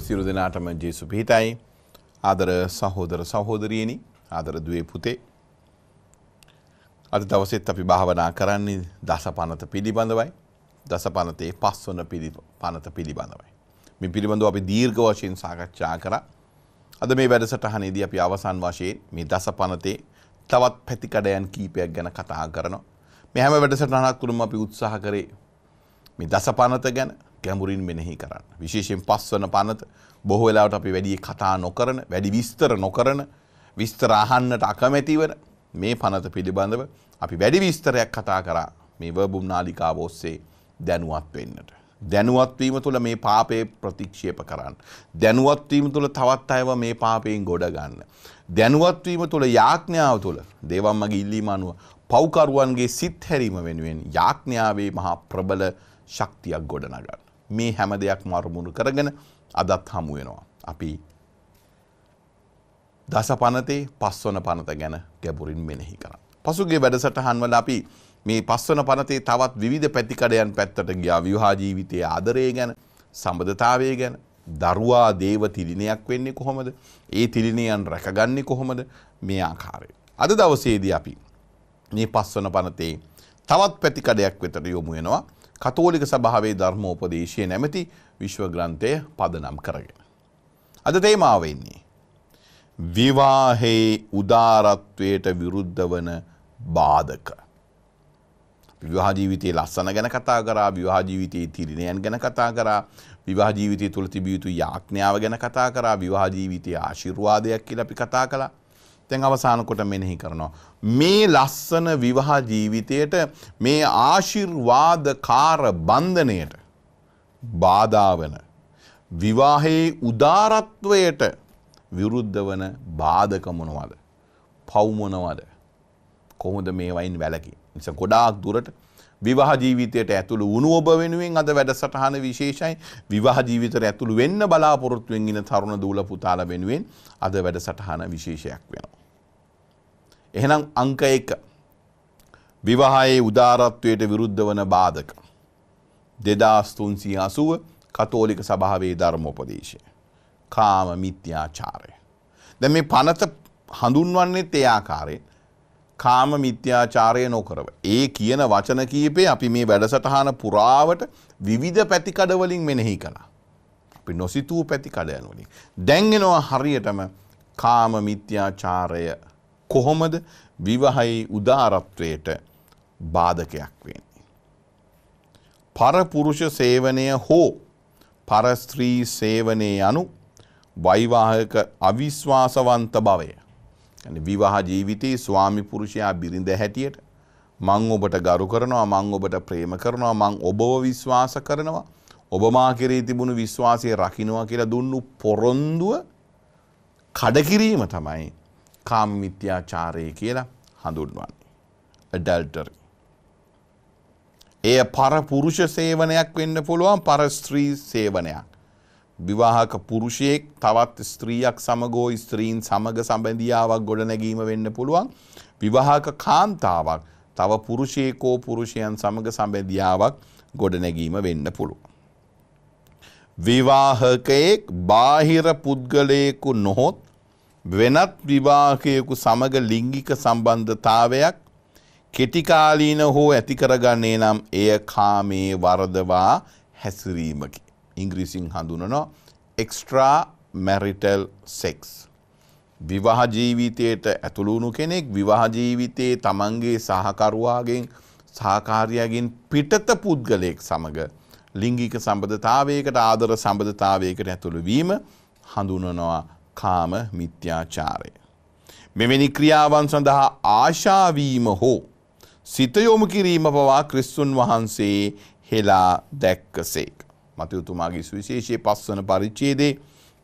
සිරු දෙනාටම ජේසු පිහිටයි ආදර සහෝදර සහෝදරියනි ආදර දුවේ පුතේ අද දවසෙත් අපි භාවනා කරන්නේ දස පනත පිළිබඳවයි දස පනතේ පස්වන පනත පිළිබඳවයි. මේ පිළිබඳව අපි දීර්ඝ වශයෙන් සාකච්ඡා කරා. අද මේ වැඩසටහනේදී අපි අවසන් වශයෙන් මේ දස පනතේ තවත් පැතිකඩයන් කීපයක් ගැන කතා කරනවා. මේ හැම වැඩසටහනක් තුළම අපි උත්සාහ කරේ මේ දස පනත ගැන ගැඹුරින් මෙනෙහි කරන්න. විශේෂයෙන් පස්වන පනත බොහෝ වෙලාවට අපි වැඩි කතා නොකරන, වැඩි විස්තර නොකරන, විස්තර අහන්නට අකමැති වන මේ පනත පිළිබඳව අපි වැඩි විස්තරයක් කතා කරා මේ වර්බුම් නාලිකාව ඔස්සේ දැනුවත් වෙන්නට. දැනුවත් වීම තුළ මේ පාපේ ප්‍රතික්ෂේප කරන්න. දැනුවත් වීම තුළ තවත් අයව මේ පාපයෙන් ගොඩ ගන්න. දැනුවත් වීම තුළ යාඥාව තුළ දේවම් මගේ ඉල්ලීම අනුව පව්කරුවන්ගේ සිත් හැරීම වෙනුවෙන් යාඥාවේ මහා ප්‍රබල ශක්තියක් ගොඩනගන්න. මේ හැම දෙයක් මරුමුණු කරගෙන අදත් හමු වෙනවා. අපි දස පනතේ පස්වන පනත ගැන ගැඹුරින් මෙනෙහි කරන්න. පසුගේ වැඩසටහන් වල අපි මේ පස්වන පනතේ තවත් විවිධ පැතිකඩයන් පැත්තට ගියා විවාහ ජීවිතයේ ආදරය ගැන, සම්බන්ධතාවය ගැන, දරුවා දේව තිලිනයක් වෙන්නේ කොහොමද? ඒ තිලිනයන් රැකගන්නේ කොහොමද? මේ ආකාරයෙන්. අද දවසේදී අපි මේ පස්වන පනතේ තවත් පැතිකඩයක් වෙතට යොමු වෙනවා. කතෝලික සභාවේ ධර්මෝපදේශය නැමැති විශ්ව ග්‍රන්ථය පදනම් කරගෙන. අද තේමාව වෙන්නේ. විවාහේ උදාරත්වයට විරුද්ධ වන බාධක. විවාහ ජීවිතයේ ලස්සන ගැන කතා කරා විවාහ ජීවිතයේ තිරිනයන් ගැන කතා කරා විවාහ ජීවිතය තුළ තිබිය යුතු යාඥාව ගැන කතා කරා විවාහ ජීවිතයේ ආශිර්වාදයක් කියලා අපි කතා කළා. දැන් අවසාන කොට මෙනෙහි කරනවා. මේ ලස්සන විවාහ ජීවිතයට මේ ආශිර්වාදකාර බන්ධනයට බාධා වන විවාහයේ උදාරත්වයට විරුද්ධ වන බාධක මොනවද? පව් මොනවද? කොහොමද මේවයින් වැළකී? නිසා ගොඩාක් දුරට විවාහ ජීවිතයට ඇතුළු වුණු ඔබ වෙනුවෙන් අද වැඩසටහන විශේෂයි විවාහ ජීවිතයට ඇතුළු වෙන්න බලාපොරොත්තුවෙන් ඉන්න තරුණ දූල පුතාලා වෙනුවෙන් අද වැඩසටහන විශේෂයක් වෙනවා. එහෙනම් අංක එක විවාහයේ උදාරත්වයට විරුද්ධ වන බාධක. දෙදස් තුන්සිය අසුව කතෝලික සභාවේ ධර්මෝපදේශය. කාම මිත්‍යාචාරය. දැ මේ පනත හඳුන්වන්නෙත් ඒ ආකාරයෙන් කාම මිත්‍යාචාරය නොකරව. ඒ කියන වචන කීපේ අපි මේ වැඩසටහන පුරාවට විවිධ පැතිකඩවලින් මෙනෙහි කළා. අපි නොසිතූ පැතිකඩයන් වලින්. දැන්ගෙනවා හරියටම කාම මිත්‍යාචාරය කොහොමද විවාහයි උදාරත්වයට බාධකයක් වෙන්නේ. පරපුරුෂ සේවනය හෝ පරස්ත්‍රී සේවනය යනු වෛවාහක අවිශ්වාසවන්ත භවය. විවාහ ජීවිතයේ ස්වාමි පුරුෂයා බිරිඳ හැටියට මං ඔබට ගරු කරනවා මං ඔබට ප්‍රේම කරනවා මං ඔබව විශ්වාස කරනවා ඔබ මා කෙරේ තිබුණු විශ්වාසය රකින්නවා කියලා දුන්නු පොරොන්දුව කඩකිරීම තමයි කාම මිත්‍යාචාරය කියලා හඳුන්වන්නේ. ඇඩල්ටරි. එය පරපුරුෂ සේවනයක් වෙන්න පුළුවන් පරස්ත්‍රී සේවනයක්. විවාහක පුරුෂයෙක් තවත් ස්ත්‍රීයක් සමගෝ ස්ත්‍රීන් සමග සබැඳියාවක් ගොඩනැගීම වෙන්න පුළුවන්. විවාහක කාන්තාවක් තව පුරුෂයකෝ පුරුෂයන් සමග සබැඳියාවක් ගොඩනැගීම වෙන්න පුළුවන්. විවාහකයෙක් බාහිර පුද්ගලයෙකු නොහොත් වෙනත් විවාහකයෙකු සමග ලිංගික සම්බන්ධතාවයක් කෙටිකාලීන හෝ ඇතිකරගන්නේ නම් එය කාමේ වරදවා හැසිරීමකි. ඉංග්‍රීසින් හඳුනනවා එක්ස්ට්‍රා මැරිටල් සෙක්ස්. විවාහ ජීවිතයට ඇතුළුණු කෙනෙක් විවාහ ජීවිතයේ තමන්ගේ සහකරුවාගෙන් සහකාරයාගෙන් පිටත පුද්ගලයෙක් සමඟ ලිංගික සම්බධතාවයකට ආදර සම්බධතාවයකට ඇතුළු වීම හඳුනනවා කාම මිත්‍යාචාරය. මෙවැනි ක්‍රියාවන් සඳහා ආශාවීම හෝ සිතයොමු කිරීම පවා ක්‍රිස්තුන් වහන්සේ හෙලා දැක්කසේක. මතයුතුමාගේ සුවිශේෂය පස්වන පරිච්චේදේ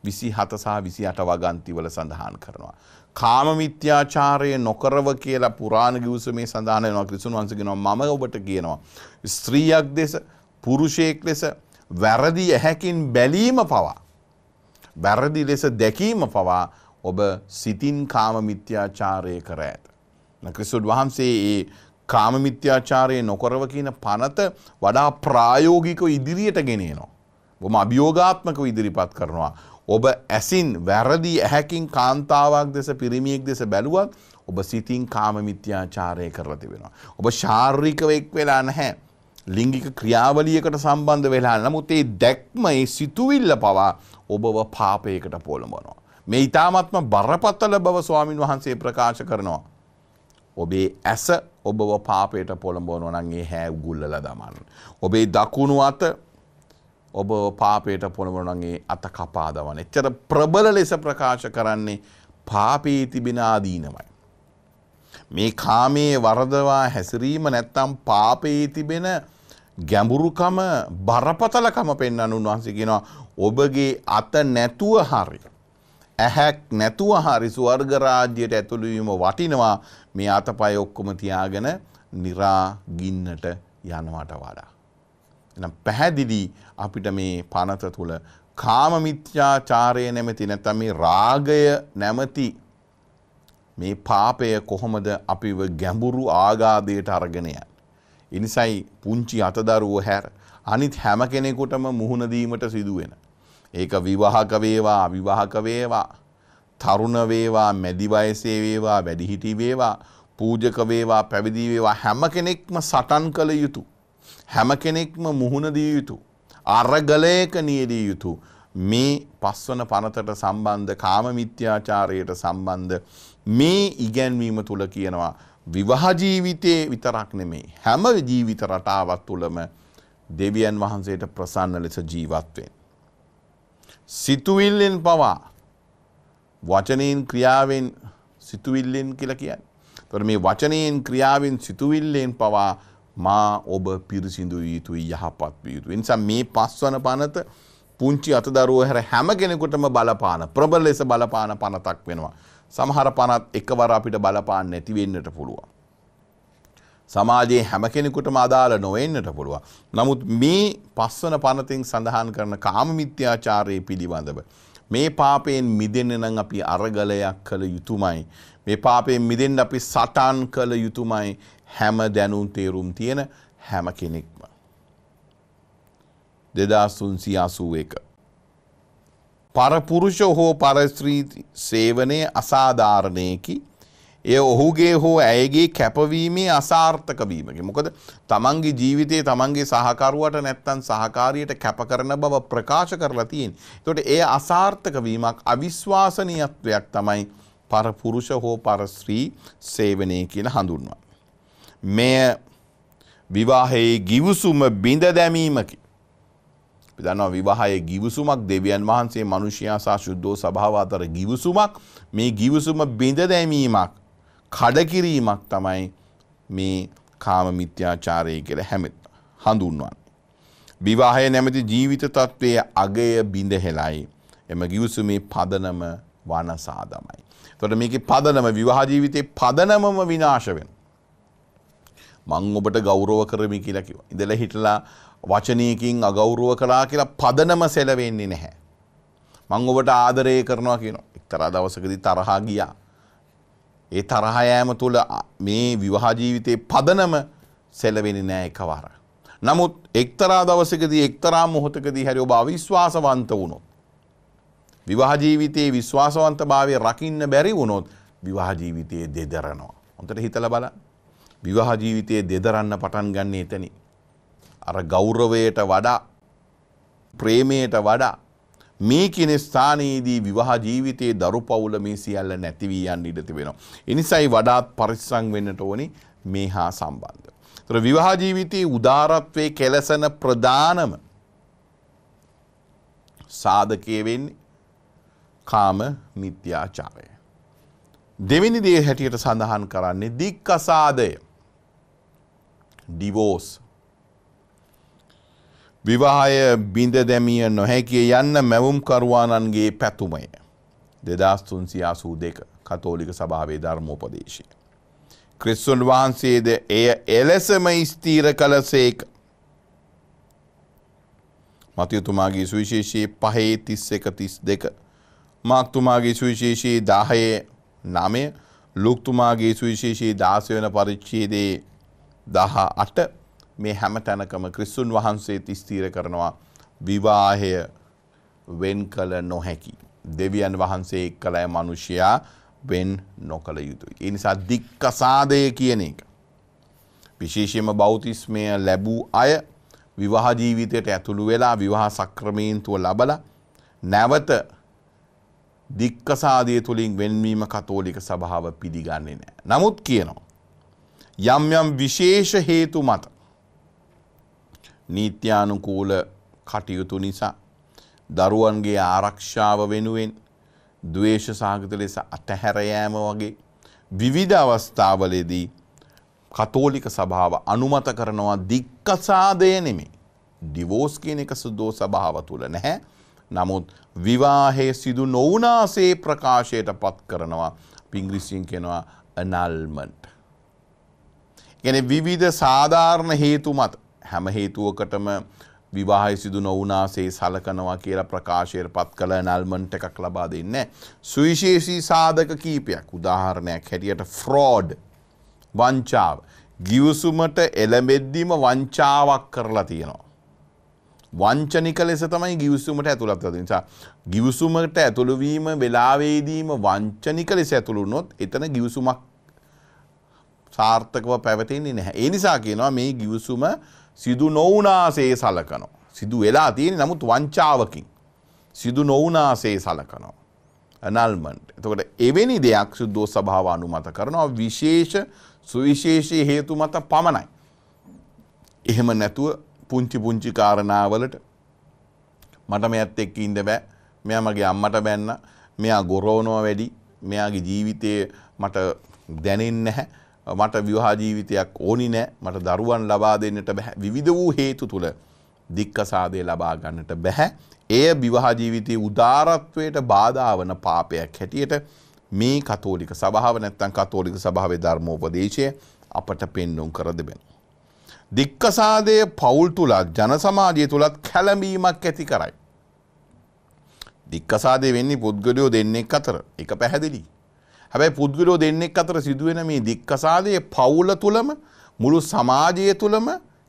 විසි හත සහ විසි අට වගන්තිවල සඳහන් කරනවා. කාම මිත්‍යාචාරය නොකරව කියලා පුරාණ ගිවසමේ සඳහන නවා ක්‍රිසුන් වන්සගෙනවා මම ඔබට කියනවා. ස්ත්‍රීයක් දෙස පුරුෂයෙක් ලෙස වැරදි ඇහැකින් බැලීම පවා. වැරදි ලෙස දැකීම පවා ඔබ සිතින් කාම මිත්‍යාචාරය කර ඇත. ක්‍රිසුඩ් වහන්සේ ඒ කාම මිත්‍යාචාරය නොකරව කියන පනත වඩා ප්‍රායෝගිකව ඉදිරියට ගෙනනවා. බොම අභියෝගාත්මකව ඉදිරිපත් කරනවා. ඔබ ඇසින් වැරදි ඇහැකින් කාන්තාවක් දෙස පිරිමියෙක් දෙස බැලුවත් ඔබ සිතින් කාම මිත්‍යාචාරය කරලා තිබෙනවා. ඔබ ශාරීරිකව එක් වෙලා නැහැ. ලිංගික ක්‍රියාවලියකට සම්බන්ධ වෙලා නමුත් ඒ දැක්ම ඒ සිතුවිල්ල පවා ඔබව පාපයකට පොළඹනවා. මේ ඊ타මත්ම බරපතල බව ස්වාමින් වහන්සේ ප්‍රකාශ කරනවා. ඔබේ ඇස ඔබව පාපයට පොළඹවනවා නම් ඒ හැ උගුල්ලලා දමන්න. ඔබේ දකුණු අත ඔබ පාපයට පොළඹවනවා නම් ඒ අත කපා දමන්න. එච්චර ප්‍රබල ලෙස ප්‍රකාශ කරන්නේ පාපේ තිබෙන ආදීනමයි. මේ කාමයේ වරදවා හැසිරීම නැත්තම් පාපයේ තිබෙන ගැඹුරුකම බරපතලකම පෙන්වන්න උන්වහන්සේ කියනවා ඔබගේ අත නැතුව හරි ඇහැක් නැතුව හරි ස්වර්ග රාජ්‍යයට ඇතුළු වීම වටිනවා මේ අතපය ඔක්කොම තියාගෙන නිරා ගින්නට යනවට වඩා. එනම් පැහැදිලි අපිට මේ පනත තුල කාම මිත්‍යාචාරය නැමැති නැත්නම් මේ රාගය නැමැති මේ පාපය කොහොමද අපිව ගැඹුරු ආගාධයට අරගෙන යන්නේ. එනිසයි පුංචි අතදරුවෝ හැර අනිත් හැම කෙනෙකුටම මුහුණ දීමට සිදුවෙන. ඒක විවාහක වේවා අවිවාහක වේවා තරුණ වේවා මැදි වයසේ වේවා වැඩිහිටි වේවා පූජක වේවා පැවිදි වේවා හැම කෙනෙක්ම සටන් කළ යුතු. හැම කෙනෙක්ම මුහුණ දිය යුතු. අරගලයක නියදිය යුතු. මේ පස්වන පනතට සම්බන්ධ කාම මිත්‍යාචාරයට සම්බන්ධ මේ ඉගැන්වීම තුළ කියනවා විවාහ ජීවිතයේ විතරක් නෙමෙයි හැම ජීවිත රටාවක් තුළම දෙවියන් වහන්සේට ප්‍රසන්න ලෙස ජීවත් වෙන්න. සිතුවිල්ලෙන් පවා වචනයෙන් ක්‍රියාවෙන් සිතුවිල්ලෙන් කියලා කියන්නේ. තොර මේ වචනයෙන් ක්‍රියාවෙන් සිතුවිල්ලෙන් පවා මා ඔබ පිරිසිදු යුතුයි යහපත් විය යුතුයි. නිසා මේ පස්වන පනත පුංචි අතදරුව හැර හැම කෙනෙකුටම බලපාන ප්‍රබල ලෙස බලපාන පනතක් වෙනවා. සමහර පනත් එකවර අපිට බලපාන්න නැති වෙන්නට පුළුවන්. සමාජයේ හැම කෙනෙකුටම අදාළ නොවෙන්නට පුළුවන්. නමුත් මේ පස්වන පනතින් සඳහන් කරන කාම මිත්‍යාචාරයේ පිළිබඳව මේ පාපයෙන් මිදෙන්න නම් අපි අරගලයක් කළ යුතුමයි. මේ පාපයෙන් මිදෙන්න අපි සටන් කළ යුතුමයි හැම දැනුම් තේරුම් තියෙන හැම කෙනෙක්ම. දෙදස් තුන්සිය අසූ එක. පරපුරුෂ හෝ පරස්ත්‍රී සේවනය අසාධාරණයකි එය ඔහුගේ හෝ ඇයගේ කැපවීමේ අසාර්ථක වීමකි. මොකද තමන්ගේ ජීවිතයේ තමන්ගේ සහකරුවට නැත්තන් සහකාරියට කැප කරන බව ප්‍රකාශ කරලා තියෙන. තොට ඒ අසාර්ථක වීමක් අවිශ්වාසනීයත්වයක් තමයි පරපුරුෂ හෝ පරස්ත්‍රී සේවනය කියන හඳුන්වා. මෙය විවාහයේ ගිවසුම බිඳ දැමීමකි. දන්නවා විවාහයේ ගිවිසුමක් දෙවියන් වහන්සේ මනුෂ්‍යයා සහ ශුද්ධෝ සභාව අතර ගිවිසුමක් මේ ගිවිසුම බිඳ දැමීමක් කඩකිරීමක් තමයි මේ කාම මිත්‍යාචාරය කියලා හැම හඳුන්වන්නේ. විවාහය නැමැති ජීවිත තත්ත්වයේ අගය බිඳහෙලයි. එම ගිවිසුමේ පදනම වනසාදමයි. තොට මේක පදනම විවාහ ජීවිතයේ පදනමම විනාශ වෙන. මං ඔබට ගෞරව කරමි කියලා කිව. ඉඳලා හිටලා වචනයකින් අගෞරුව කලා කියලා පදනම සෙලවෙන්නේ නැහැ. මං ඔබට ආදරය කරනවා කියන එක්තරා දවසකදී තරහා ගියා. ඒ තරහයෑම තුළ මේ විවාහජීවිතයේ පදනම සෙලවෙනි නෑ එකවර. නමුත් එක්තරා දවසකදී එක්තරා මොහොතකදී හැරි ඔබ අවිශ්වාසවන්ත වුණොත්. විවාහජීවිතයේ විශ්වාසවන්ත භාවය රකින්න බැරි වුණොත් විවාහජීවිතයේ දෙදරනවා. හොඳට හිතල බල විවාහජීවිතයේ දෙදරන්න පටන් ගන්නේ එතනින්. අර ගෞරවයට වඩා ප්‍රේමයට වඩා මේ කියන ස්ථානයේදී විවාහ ජීවිතයේ දරු පවුල මේ සියල්ල නැති වී යන්න ඉඩ තිබෙනවා. එනිසයි වඩාත් පරිස්සම් වෙන්නට ඕනි මේ හා සම්බන්ධ. ඒතර විවාහ ජීවිතයේ උදාරත්වයේ කෙලසන ප්‍රධානම සාධකයේ වෙන්නේ කාම මිත්‍යාචාරය. දෙවෙනි දේ හැටියට සඳහන් කරන්නේ දික්කසාදය. ඩිවෝස් විවාහය බිඳ දැමිය නොහැකිය යන්න මැවුම්කරුවානන්ගේ පැතුමය. දෙදස් තුන්සිය අසූ දෙක කතෝලික සභාවේ ධර්මෝපදේශය. ක්‍රිස්සුන් වහන්සේද එය එලෙසම ස්තීර කලසේක. මතයුතුමාගේ සුවිශේෂයේ පහේ තිස් එක තිස් දෙක. මාක්තුමාගේ සුවිශේෂයේ දාහයේ නමය ලුක්තුමාගේ සුවිශේෂයේ දාසයවන පරිච්චේදේ දහ අට මේ හැම තැනකම ක්‍රිස්සුන් වහන්සේ තිස්තීර කරනවා විවාහය වෙන් කළ නොහැකි. දෙවියන් වහන්සේ එක් කළය මනුෂ්‍යයා වෙන් නොකළ යුතුයි. ඒ නිසා දික්කසාදය කියන එක. විශේෂයම බෞතිස්මය ලැබූ අය විවාහ ජීවිතයට ඇතුළු වෙලා විවාහ සක්‍රමීන්තුව ලබල නැවත දික්කසාදය තුළින් වෙන්වීම කතෝලික සභාව පිළිගන්නේ නෑ. නමුත් කියනවා. යම් යම් විශේෂ හේතු මත නීත්‍යානුකූල කටයුතු නිසා දරුවන්ගේ ආරක්ෂාව වෙනුවෙන් දවේශ සාගත ලෙස අතහැරයෑම වගේ විවිධ අවස්ථාවලදී කතෝලික සභාව අනුමත කරනවා දික්කසාදය නෙමේ. ඩිවෝස් කියන එක සුද්දෝ සභාව තුළ නැහැ. නමුත් විවාහය සිදු නොවනාසේ ප්‍රකාශයට පත් කරනවා පිංග්‍රිසින් කෙනවා අනල්මන්ට්. ගැන විවිධ සාධාරණ හේතු මත හැම හේතුවකටම විවාහය සිදු නොවනාසේ සලකනවා කියලා ප්‍රකාශයට පත් කළ නල්මන්ට එකක් ලබා දෙන්න. සුවිශේෂී සාධක කීපයක් උදාහරණයක් හැටියට ෆ්‍රෝඩ් වංචාව. ගිවසුමට එළඹෙද්දිම වංචාවක් කරලා තියෙනවා. වංචනික ලෙස තමයි ගිවිසුමට ඇතුළත් වද නිසා ගිවිසුමට ඇතුළුවීම වෙලාවේදීම වංචනික ලෙස ඇතුළුනොත් එතන ගිවිසුමක් සාර්ථකව පැවතින්නේ නැහැ. ඒ නිසා කියනවා මේ ගිවිසුම සිදු නොවනාසේ සලකනවා. සිදු වෙලා තියෙන නමුත් වංචාවකින් සිදු නොවනාසේ සලකනවා. අනල්මන්ට්. එතකොට එවැනි දෙයක් සුද්දෝ සභාව අනුමත කරනවා විශේෂ සුවිශේෂී හේතු මත පමණයි. එහෙම නැතුව පුංචි පුංචි කාරණාවලට මට මෙයත් එක්ක ඉන්න බෑ මෙයා මගේ අම්මට බැන්න මෙයා ගොරෝනවා වැඩි මෙයාගේ ජීවිතය මට දැනෙන්නේ නැහැ මට විවාහ ජීවිතයක් ඕනි නෑ මට දරුවන් ලබා දෙන්නට බැහැ විවිධ වූ හේතු තුළ දික්කසාදය ලබා ගන්නට බැහැ එය විවාහ ජීවිතයේ උදාරත්වයට බාධාවන පාපයක් හැටියට මේ කතෝලික සභාව නැත්තම් කතෝලික සභාවේ ධර්මෝපදේශය අපට පෙන්නුම් කර දෙබෙන. දික්කසාදය පවුල් තුළත් ජන සමාජය තුළත් කැලඹීමක් ඇති කරයි. දික්කසාදය වෙන්නේ පුද්ගලයෝ දෙන්නෙක් අතර එක පැහැදිලි. හැබැයි පුද්ගලෝ දෙන්නෙක් අතර සිදුවෙන මේ දික්කසාදය පවුල තුළම මුළු සමාජය තුළම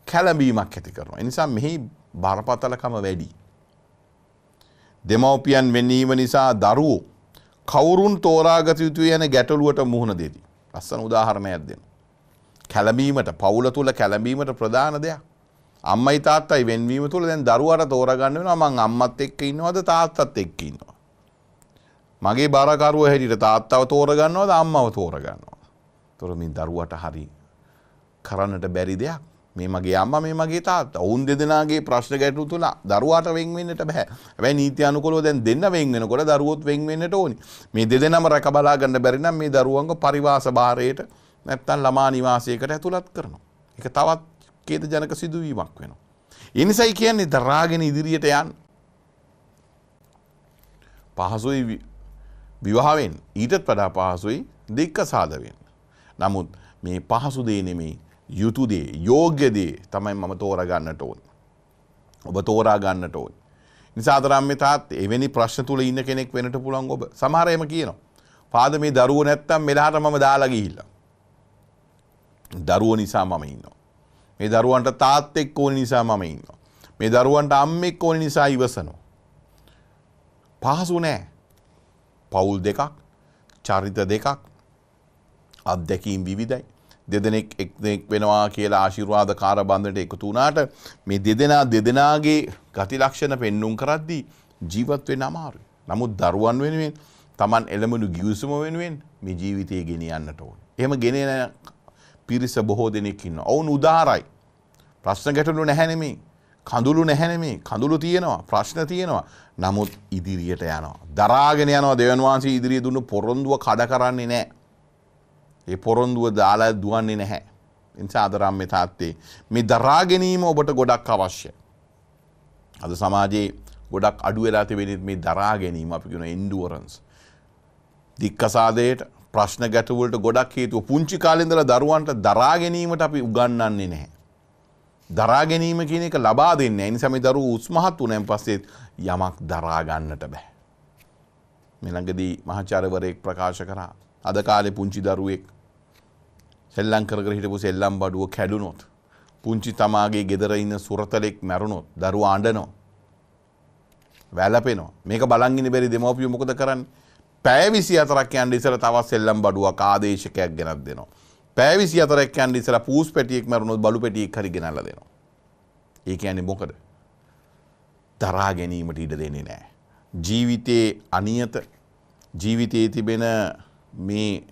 කැලඹීමක් ඇති කරනවා. එනිසා මෙහි බරපතලකම වැඩි. දෙමව්පියන් වෙන්නීම නිසා දරුවෝ කවුරුන් තෝරාගත යුතු යන ගැටලුවට මුහුණ දෙති. ලස්සන උදාහරණයක් දෙන්න. කැලඹීමට පවුල තුළ කැලඹීමට ප්‍රධාන දෙයක්. අම්මයි තාත්තයි වෙන්වීම තුළ දැන් දරුවට තෝරගන්න වෙනවා මං අම්මත් එක්ක ඉන්නවද තාත්තත් එක්ක ඉන්නවා. මගේ බරකරුව හැටියට තාත්තව තෝරගන්නවද අම්මව තෝරගන්නවා. තොරමින් දරුවට හරි කරන්නට බැරි දෙයක්. මේ මගේ අම්ම මේ මගේ තාත්තා. ඔවුන් දෙදෙනගේ ප්‍රශ්න ගැටු තුළ දරුවාට වෙන්වෙන්නට බෑ. හැබැයි නීති අනුකූලව දැන් දෙන්න වෙන් වෙනකොට දරුවොත් වෙන් වෙන්නට ඕනි. මේ දෙදෙනම රැක බලා ගන්න බැරි නම් මේ දරුවන්ව පරිවාස භාරයට නැත්තම් ළමා නිවාසයකට ඇතුළත් කරනවා. ඒක තවත් ඛේද ජනක සිදුවීමක් වෙනවා. ඒ නිසායි කියන්නේ දරාගෙන ඉදිරියට යන්න. පහසුයි විවාහවෙන් ඊටත් වඩා පහසුයි දෙක්ක සාදවෙන්. නමුත් මේ පහසු දේ නෙමේ යුතුදේ යෝග්‍යදේ තමයි මම තෝරගන්නට ඕන්. ඔබ තෝරා ගන්නට ඕන්. නිසාතරම් මේ තාත් එවැනි ප්‍රශ්න තුළ ඉන්න කෙනෙක් වෙනට පුළන් ඔබ සමහරයම කියනවා. පාද මේ දරුව නැත්තම් මෙලාට මම දාලගිහිල්ල. දරුව නිසා මම ඉන්නවා. මේ දරුවන්ට තාත් එක් ඕන නිසා මම ඉන්නවා. මේ දරුවන්ට අම්මෙක් ඕන නිසා ඉවසනවා. පහසු නෑ පවුල් දෙකක් චරිත දෙකක් අත්දැකීම් විවිධයි දෙදෙනෙක් එක්නෙක් වෙනවා කියලා ආශිර්වාද කාරබන්ධට එකතු වුණාට මේ දෙදෙනා දෙදෙනාගේ ගති ලක්ෂණ පෙන්නුම් කරද්දී ජීවත් වෙන්න අමාරුයි. නමුත් දරුවන් වෙනුවෙන් Taman එළමනු ගිවිසුම වෙනුවෙන් මේ ජීවිතය ගෙනියන්නට ඕන. එහෙම ගෙනෙන පිරිස බොහෝ දෙනෙක් ඉන්නවා. ඔවුන් උදාරයි. ප්‍රශ්න ගැටලු නැහැ නෙමෙයි. කඳුළු නැහැනෙමේ කඳුළු තියෙනවා ප්‍රශ්න තියෙනවා නමුත් ඉදිරියට යනවා. දරාගෙන යනවා දෙවන් වහන්සේ ඉදිරිය දුන්නු පොරොන්දුව කඩ කරන්නේ නෑ. ඒ පොරොන්දුව දාලා දුවන්නේ නැහැ. නිසා අදරම් මේ තාත්තේ මේ දරාගැනීම ඔබට ගොඩක් අවශ්‍ය. අද සමාජයේ ගොඩක් අඩු වෙලා තිබෙනෙත් මේ දරා ගැනීම අපි කියන එන්ඩුවරන්ස්. දික්කසාදයට ප්‍රශ්න ගැටවලට ගොඩක් හේතුව පුංචි කාලෙන්දලා දරුවන්ට දරා ගැනීමට අපි උගන්නන්නේ නැහැ. දරා ගැනීම කියන එක ලබා දෙන්න එනිසම දරු උස්මහත් වනෑන් පස්සෙත් යමක් දරාගන්නට බෑ. මෙළඟදී මහචාරවරයෙක් ප්‍රකාශ කරා අද කාලෙ පුංචි දරුවෙක් සෙල්ලං කර හිටපු සෙල්ලම් බඩුව කැඩුනොත්. පුංචි තමාගේ ගෙදර ඉන්න සුරතලෙක් මැරුණොත් දරු ආණ්ඩනෝ. වැලපෙනවා මේක බලංගිනි බැරි දෙමවපිය මොකද කරන්න පෑවිසි අතරක් යන්ඩ ඉසල තවත් සෙල්ලම් බඩුවක් ආදේශකයක් ගෙනත් දෙනවා. පෑවිසි අතරක් යන්ඩ ඉසල පූස් පැටියෙක් මරුණුත් බලු පැටියෙක් හරි ගෙනල්ල දෙනවා. ඒක ඇනි මොකද දරා ගැනීමට ඉඩ දෙන්නේ නෑ. ජීවිතයේ අනියත ජීවිතයේ තිබෙන මේ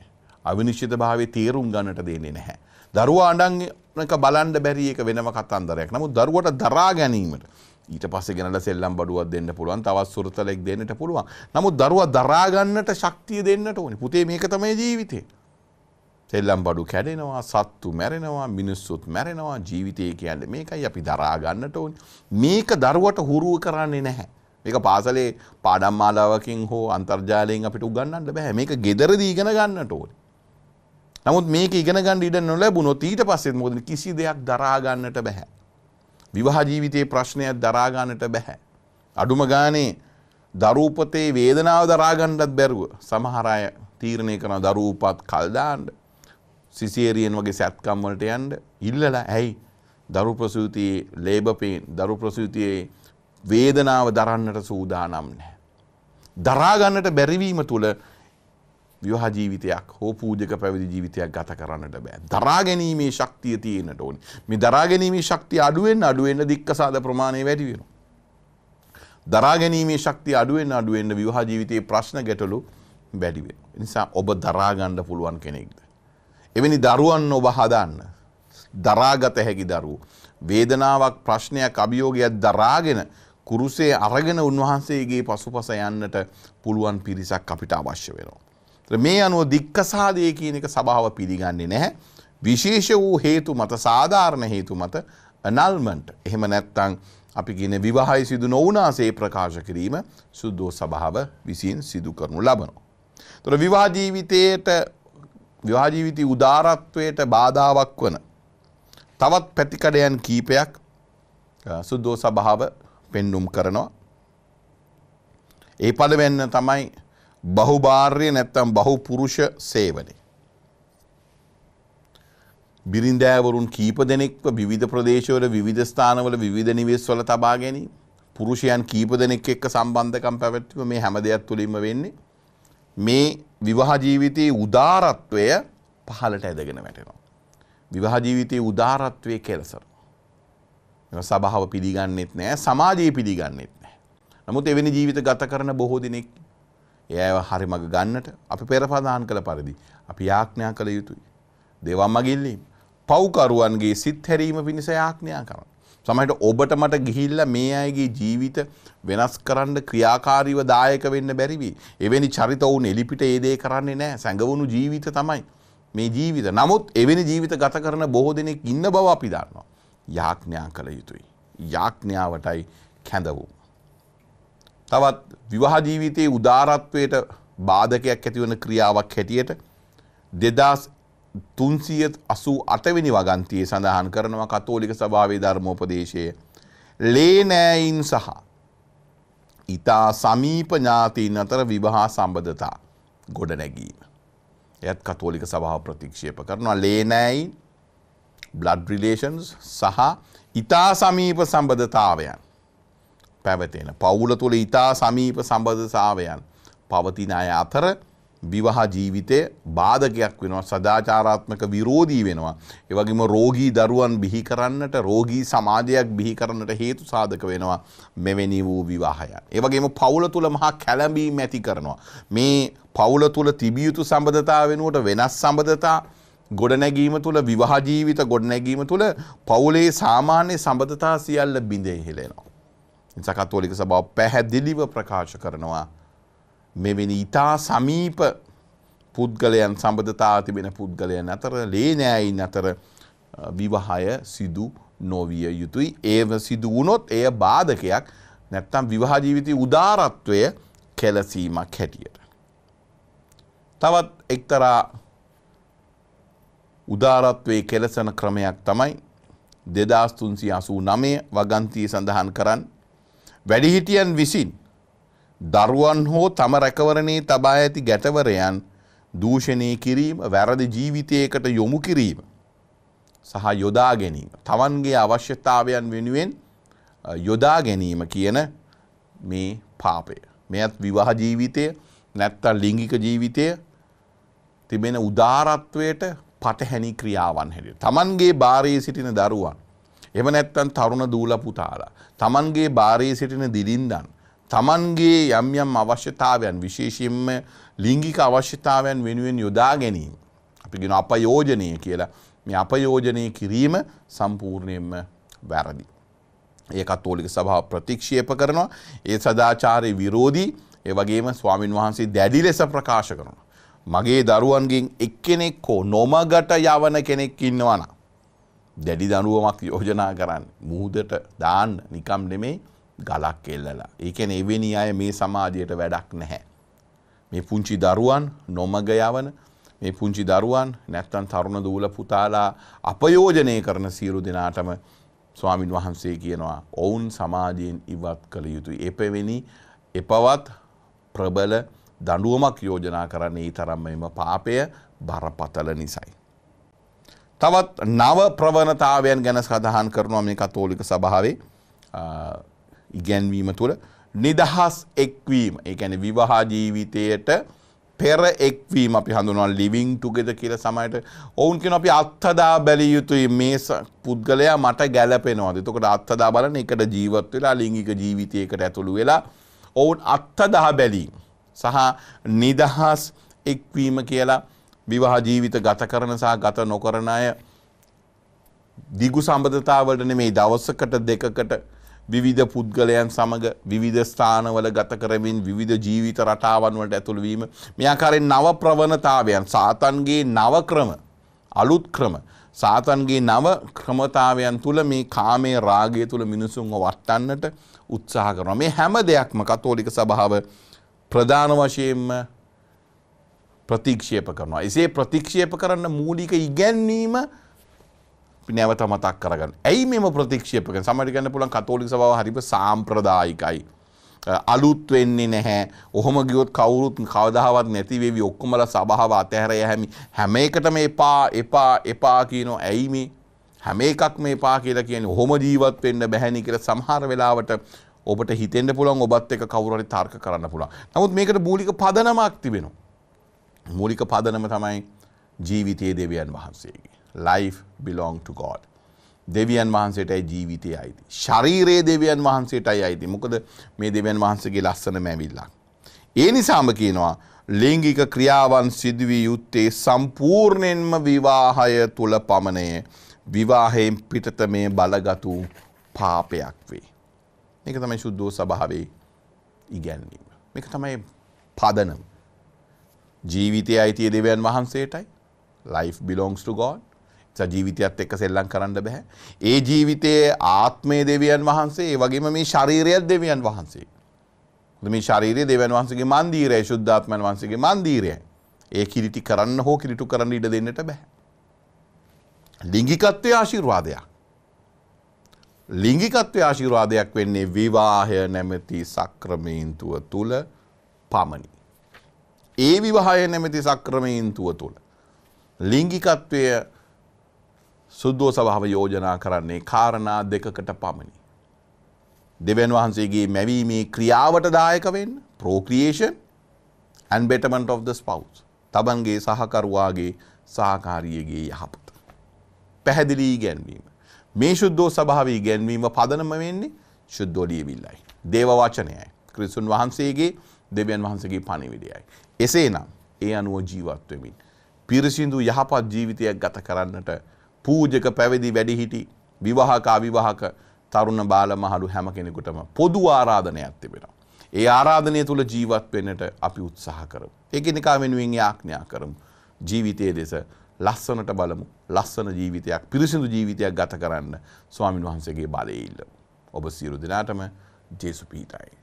අවිනිශ්චිත භාවය තේරුම් ගන්නට දෙන්නේ නැහැ. දරුවා අඩංක බලන්ඩ බැරි එක වෙනම කතන්දරයක් නමුත් දරුවට දරා ගැනීමට ඊට පස්සේ ගෙනල සෙල්ලම් බඩුවක් දෙන්න පුළුවන් තවත් සුරතලෙක් දෙන්නට පුළුවන් නමුත් දරුවා දරාගන්නට ශක්තිය දෙන්නට ඕනි පුතේ මේක තමයි ජීවිතේ සෙල්ලම් බඩු කැඩෙනවා සත්තු මැරෙනවා මිනිස්සුත් මැරෙනවා ජීවිතය කියන්න මේකයි අපි දරාගන්නට ඕනි. මේක දරුවට හුරුව කරන්නේ නැහැ. මේක පාසලේ පාඩම් මාලාවකින් හෝ අන්තර්ජාලයෙන් අපිට උගන්නන්න බැහැ මේක ගෙදරදී ඉගෙන ගන්නට ඕනි. නමුත් මේක ඉගෙන ගන්න ඉඩ නොලැබුණොත් ඊට පස්සෙත් මොකද කිසි දෙයක් දරා ගන්නට බෑ. විවාහ ජීවිතයේ ප්‍රශ්නයක් දරා ගන්නට බෑ. අඩුම ගානේ දරූපතේ වේදනාව දරා ගන්නත් බැරුව සමහර අය තීරණය කරන දරූපත් කල් දාන්න. සිසේරියන් වගේ සැත්කම් වලට යන්න ඉල්ලලා ඇයි දරු ප්‍රසූතියේ ලේබර් පේන් දරු ප්‍රසූතියේ වේදනාව දරන්නට සූදානම් නැහැ. දරා ගන්නට බැරිවීම තුල විවාහ ජීවිතයක් හෝ පූජක පැවිදි ජීවිතයක් ගත කරන්නට බෑ. දරා ගැනීමේ ශක්තිය තියෙනට ඕනි. මේ දරා ගැනීමේ ශක්තිය අඩුවෙන් අඩුවෙන් දික්කසාද ප්‍රමාණය වැඩි වෙනවා. දරා ගැනීමේ ශක්තිය අඩුවෙන් අඩුවෙන් විවාහ ජීවිතයේ ප්‍රශ්න ගැටලු වැඩි වෙනවා. නිසා ඔබ දරා ගන්න පුළුවන් කෙනෙක්ද? එවැනි දරුවන් ඔබ හදන්න. දරාගත හැකි දරුවෝ. වේදනාවක් ප්‍රශ්නයක් අභියෝගයක් දරාගෙන කුරුසේ අරගෙන උන්වහන්සේගේ පසුපස යන්නට පුළුවන් පිරිසක් අපිට අවශ්‍ය වෙනවා. මේ අනුව දික්කසාදය කියන එක සභාව පිළිගන්නේ නැහැ. විශේෂ වූ හේතු මත සාධාරණ හේතු මත නල්මන්ට එහෙම නැත්තං අපි කියන විවාහයි සිදු නොවනාසේ ප්‍රකාශ කිරීම සුද්දෝ සභාව විසින් සිදු කරනු ලබනවා. තොර විවාජීවිතයට විවාජීවිති උදාරත්වයට බාධාවක් වන තවත් පැතිකඩයන් කීපයක් සුද්දෝ සභාව පෙන්නුම් කරනවා. ඒ පදවෙන්න තමයි බහුභාර්ය නැත්තම් බහු පුරුෂ සේවනය. බිරින්දෑවරුන් කීප දෙනෙක්ව විවිධ ප්‍රදේශවල විවිධ ස්ථානවල විවිධ නිවෙස්වල තබා ගැනීම පුරුෂයන් කීප දෙනෙක් එක්ක සම්බන්ධකම් පැවැත්වීම මේ හැම දෙයක් තුළින්ම වෙන්නේ මේ විවාහ ජීවිතයේ උදාරත්වය පහළට ඇදගෙන වැටෙනවා. විවාහ ජීවිතයේ උදාරත්වය කෙලසර. සභාව පිළිගන්නෙත් නෑ සමාජයේ පිළිගන්නෙත් නෑ. නමුත් එවැනි ජීවිත ගත කරන බොහෝ දෙනෙක් ඒ හරි මඟ ගන්නට අපි පෙරපදාන් කළ පරිදි අපි යාඥා කළ යුතුයි. දේවම් මගිල්ලීම. පව්කරුවන්ගේ සිත් හැරීම පිණිස යාඥා කරන්න. සමහට ඔබට මට ගිහිල්ල මේ අයගේ ජීවිත වෙනස් කරන්න ක්‍රියාකාරීව දායක වෙන්න බැරිවි. එවැනි චරිත ඔවුන් එලිපිට ඒදේ කරන්නේ නෑ සැඟවුණු ජීවිත තමයි. මේ ජීවිත නමුත් එවැනි ජීවිත ගත කරන බොහෝ දෙනෙක් ඉන්න බව අපි දන්නවා. යාඥා කළ යුතුයි. යාඥාවටයි කැඳවූ. තවත් විවාහ ජීවිතයේ උදාරත්වයට බාධකයක් ඇතිවන ක්‍රියාවක් හැටියට දෙදස් තුන්සියත් අසූ අටවෙනි වගන්තියේ සඳහන් කරනවා කතෝලික සභාවේ ධර්මෝපදේශය ලේනෑයින් සහ ඉතා සමීප ඥාතීන් අතර විවාහා සම්බධතා ගොඩ නැගීම. එයත් කතෝලික සභාව ප්‍රතික්ෂේප කරනවා ලේනෑයින් බ්ලඩ් රිලේෂන්ස් සහ ඉතා සමීප සම්බධතාවයන් පැවතෙන. පවුල තුළ ඉතා සමීප සම්බධසාවයන් පවතින අය අතර විවාහ ජීවිතය බාධකයක් වෙනවා සදාචාරාත්මක විරෝධී වෙනවා. එවගේම රෝගී දරුවන් බිහි කරන්නට රෝගී සමාජයක් බිහි කරන්නට හේතු සාධක වෙනවා මෙවැනි වූ විවාහය. ඒවගේම පවුල තුළ මහා කැලඹීම් ඇති කරනවා. මේ පවුල තුළ තිබියයුතු සම්බධතා වෙනුවට වෙනස් සම්බධතා ගොඩනැගීම තුළ විවාජීවිත ගොඩනැගීම තුළ පවුලේ සාමාන්‍ය සම්බධතා සියල්ල බිඳේ හෙලෙනවා. සකත්වලික සබව පැහැදිලිව ප්‍රකාශ කරනවා මෙවැනි ඉතා සමීප පුද්ගලයන් සම්බධතා තිබෙන පුද්ගලයන් අතර ලේනෑයින් අතර විවාහය සිදු නොවිය යුතුයි ඒව සිදු වුණොත් එය බාධකයක් නැත්තම් විවාහජීවිතය උදාරත්වය කෙලසීමක් හැටියට. තවත් එක්තරා උදාරත්වයේ කෙලසන ක්‍රමයක් තමයි දෙදස්තුන්සි අසූ නමය වගන්තිය සඳහන් කරන්න වැඩිහිටියන් විසින් දරුවන් හෝ තම රැකවරණේ තබා ඇති ගැටවරයන් දූෂණය කිරීම වැරදි ජීවිතයකට යොමු කිරීම සහ යොදා ගැනීම. තමන්ගේ අවශ්‍යතාවයන් වෙනුවෙන් යොදා ගැනීම කියන මේ පාපය. මෙයත් විවාහ ජීවිතය නැත්තල් ලිංගික ජීවිතය තිබෙන උදාරත්වයට පටහැනි ක්‍රියාවන් හැටියට. තමන්ගේ භාරයේ සිටින දරුවන්. එම නැත්තන් තරුණ දූල පුතාලා. තමන්ගේ භාරයේ සිටින දිරින්දන්. තමන්ගේ යම් යම් අවශ්‍යතාවයන් විශේෂයෙන්ම ලිංගික අවශ්‍යතාවයන් වෙනුවෙන් යොදා ගැනීම. අපි ගෙන අපයෝජනය කියලා මේ අපයෝජනය කිරීම සම්පූර්ණයෙන්ම වැරදි. ඒ කත්තෝලික සභාව ප්‍රතික්ෂේප කරනවා ඒ සදාචාරය විරෝධී ඒ වගේම ස්වාමින් වහන්සේ දැඩි ලෙස ප්‍රකාශ කරනවා. මගේ දරුවන්ගෙන් එක්කෙනෙක් හෝ නොමගට යවන කෙනෙක් ඉන්නවන. දැඩි දනුවමක් යෝජනා කරන්න මුහදට දාන්න නිකම් නෙමෙයි ගලක් එල්ලලා. ඒකැන එවැනි අය මේ සමාජයට වැඩක් නැහැ. මේ පුංචි දරුවන් නොමග යවන මේ පුංචි දරුවන් නැත්තන් තරුණ දූල පුතාලා අපයෝජනය කරන සියලු දෙනාටම ස්වාමින් වහන්සේ කියනවා ඔවුන් සමාජයෙන් ඉවත් කළ යුතුයි. එපවෙනි එපවත් ප්‍රබල දඩුවමක් යෝජනා කරන්නේ ඒ තරම්ම එම පාපය බරපතල නිසයි. තවත් නව ප්‍රවණතාවයන් ගැන සඳහන් කරනවා මේ කතෝලික සභාවේ ඉගැන්වීම තුළ නිදහස් එක්වීම. ඒැන විවාහා ජීවිතයට පෙර එක්වීම අපි හඳුනවා ලිවිං තුගෙද කියල සමයට ඔවුන් කෙන අපි අත්හදා බැලිය යුතුයි. මේ පුද්ගලයා මට ගැලපෙනවා තකට අත්හදා බලන එකට ජීවත් වෙලා ලිංගික ජීවිතයකට ඇතුළු වෙලා ඔවුන් අත්හදා බැලීම සහ නිදහස් එක්වීම කියලා විවාහ ජීවිත ගත කරන සහ ගත නොකරන අය දිගු සම්බධතාවට නෙමේ දවස්සකට දෙකකට විවිධ පුද්ගලයන් සමඟ විවිධ ස්ථානවල ගත කරමින් විවිධ ජීවිත රටාවන් වලට ඇතුළුවීම මෙයාකාරෙන් නව ප්‍රවණතාවයන් සාතන්ගේ නව ක්‍රම අලුත් ක්‍රම සාතන්ගේ නව ක්‍රමතාවයන් තුළ මේ කාමේ රාගය තුළ මිනිසුන්ව වට්ටන්නට උත්සාහ කරනවා මේ හැම දෙයක්ම කතෝලික සභාව ප්‍රධාන වශයෙන්ම ප්‍රතික්ෂේප කරනවා. එසේ ප්‍රතික්ෂේප කරන්න මූලික ඉගැන්වීම නැවත මතක් කරගන්න. ඇයි මෙම ප්‍රතික්ෂේපක සමට ගන්න පුළන් කතෝලික සබව හරිප සාම්ප්‍රදායිකයි. අලුත් වෙන්නේ නැහැ ඔහොම ගියොත් කවුරුත් කවදාවත් නැතිවේවි ඔක්කොමල සභාව අතහැරය හැමි හැම එකට මේ එපා එපා එපා කියනෝ ඇයි මේ හැම එකක් මේ පා කියලා කියන හොම ජීවත් වෙන්න බැහැනි කියල සමහර වෙලාවට ඔබට හිතෙන්ට පුළන් ඔබත් එක කවුරරි තර්ක කරන්න පුළා නමුත් මේකට මූලික පදනමක් තිබෙන. මූලික පදනම තමයි ජීවිතයේ දෙවියන් වහන්සේගේ. Life belong to God. දෙවියන් වහන්සේටයි ජීවිතය අයිති. ශරීරයේ දෙවියන් වහන්සේටයි අයිති. මොකද මේ දෙවියන් වහන්සේගේ ලස්සන මැවිල්ලක්. ඒ නිසාම කියනවා ලිංගික ක්‍රියාවන් සිදුවී යුත්තේ සම්පූර්ණයෙන්ම විවාහය තුළ පමණය විවාහයෙන් පිටත මේ බලගතු පාපයක් වේ. මේක තමයි ශුද්ධෝ සභාවේ ඉගැන්වීම. මේක තමයි පදනම්. ජීවිතය අයිතිය දෙවියන් වහන්සේටයි life belongs to God. ජීවිතයත් එක්ක සෙල්ලම් කරන්න බෑ. ඒ ජීවිතයේ ආත්මය දෙවියන් වහන්සේ ඒ වගේම මේ ශරීරයත් දෙවියන් වහන්සේ. මේ ශරීරය දෙවියන් වහන්සේගේ මන්දිරය ශුද්ධාත්මයන් වහන්සේගේ මන්දිරය. ඒ කිලිටි කරන්න හෝ කිලිටු කරන්න ඉඩ දෙන්නට බෑ. ලිංගිකත්වයේ ආශිර්වාදයක්. ලිංගිකත්ව ආශිර්වාදයක් වෙන්නේ විවාහය නැමැති සක්‍රමේන්තුව තුළ පමණි. ඒ විවාහය නැමැති සක්‍රමේන්තුව තුළ. ලිංගිකත්වය සුද්දෝ සභාව යෝජනා කරන්නේ කාරණා දෙකකට පමණි. දෙවන් වහන්සේගේ මැවීමේ ක්‍රියාවට දායක වෙන්න ප්‍රෝක්‍රියේෂන් and betterment of the spouse. තමන්ගේ සහකරුවාගේ සහකාරියගේ යහපත. පැහැදිලී ගැන්වීම. මේ ශුද්ධෝ සභාවී ගැන්වීම පදනම වෙන්නේ ශුද්ධෝ ලියවිල්ලයි. දේව වචනයයි. ක්‍රිස්තුන් වහන්සේගේ දෙවියන් වහන්සේගේ පණිවිඩයයි. එසේ නම් ඒ අනුව ජීවත්වමින්. පිරිසිදු යහපත් ජීවිතයක් ගත කරන්නට පූජක පැවිදි වැඩිහිටි විවාහක අවිවාහක තරුණ බාල මහලු හැම කෙනෙකුටම පොදු ආරාධනයක් තිබෙනවා. ඒ ආරාධනය තුළ ජීවත් වෙන්නට අපි උත්සාහ කරමු. ඒකෙනිකා වෙනුවෙන් යාඥා කරමු. ජීවිතයේ දෙස ලස්සනට බලමු ලස්සන ජීවිතයක් පිරිසිදු ජීවිතයක් ගත කරන්න ස්වාමින් වහන්සේගේ බලය ඉල්ලමු. ඔබ සියලු දෙනාටම ජේසු පීටයි.